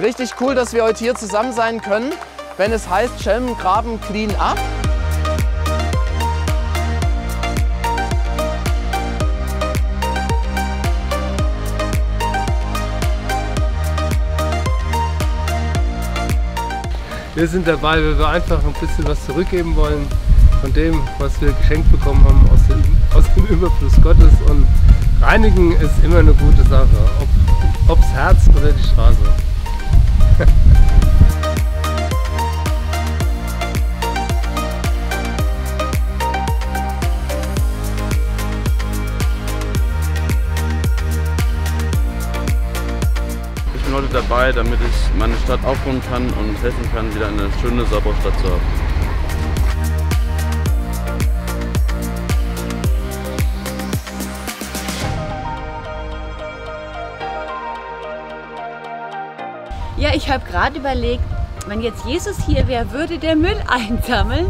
Richtig cool, dass wir heute hier zusammen sein können, wenn es heißt Schelmengraben Clean Up. Wir sind dabei, weil wir einfach ein bisschen was zurückgeben wollen von dem, was wir geschenkt bekommen haben aus dem, aus dem Überfluss Gottes. Und reinigen ist immer eine gute Sache, ob, ob's Herz oder die Straße. Ich bin heute dabei, damit ich meine Stadt aufbauen kann und helfen kann, wieder eine schöne, saubere Stadt zu haben. Ja, ich habe gerade überlegt, wenn jetzt Jesus hier wäre, würde der Müll einsammeln?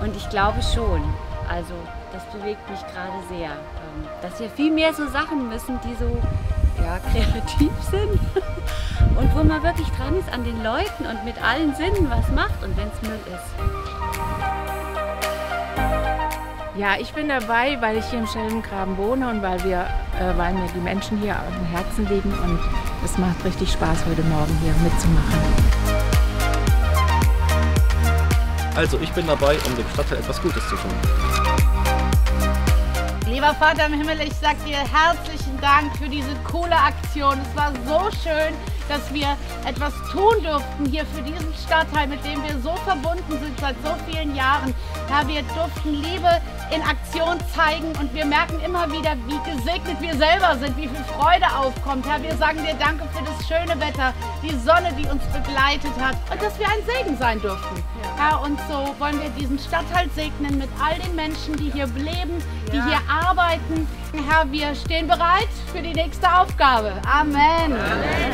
Und ich glaube schon. Also das bewegt mich gerade sehr. ähm, Dass wir viel mehr so Sachen müssen, die so ja, kreativ sind. Und wo man wirklich dran ist an den Leuten und mit allen Sinnen was macht und wenn es Müll ist. Ja, ich bin dabei, weil ich hier im Schellengraben wohne und weil, wir, äh, weil mir die Menschen hier am Herzen liegen und es macht richtig Spaß, heute Morgen hier mitzumachen. Also ich bin dabei, um dem Stadtteil etwas Gutes zu tun. Lieber Vater im Himmel, ich sag dir herzlichen Dank für diese coole Aktion. Es war so schön, dass wir etwas tun durften hier für diesen Stadtteil, mit dem wir so verbunden sind seit so vielen Jahren. Ja, wir durften Liebe in Aktion zeigen und wir merken immer wieder, wie gesegnet wir selber sind, wie viel Freude aufkommt. Herr, wir sagen dir Danke für das schöne Wetter, die Sonne, die uns begleitet hat und dass wir ein Segen sein durften. Herr, und so wollen wir diesen Stadtteil segnen mit all den Menschen, die hier leben, die hier arbeiten. Herr, wir stehen bereit für die nächste Aufgabe. Amen. Amen.